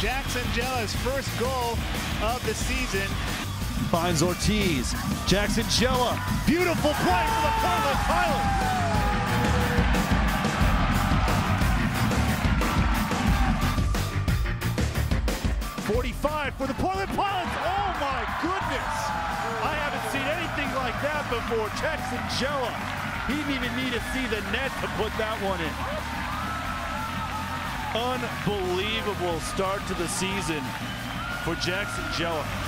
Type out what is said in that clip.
Jackson Jellah's first goal of the season. Finds Ortiz. Jackson Jellah. Beautiful play for the Portland Pilots. Forty-five for the Portland Pilots. Oh my goodness! I haven't seen anything like that before. Jackson Jellah. He didn't even need to see the net to put that one in. Unbelievable start to the season for Jackson Jellah.